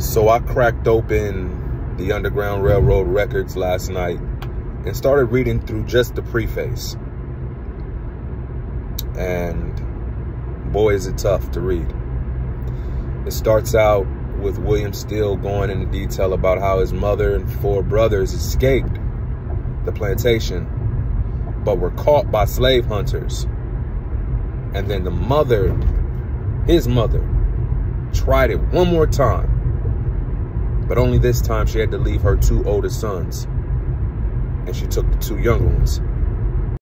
So I cracked open the Underground Railroad records last night and started reading through just the preface. And boy, is it tough to read. It starts out with William Still going into detail about how his mother and four brothers escaped the plantation, but were caught by slave hunters. And then the mother, his mother, tried it one more time but only this time she had to leave her two older sons. And she took the two younger ones.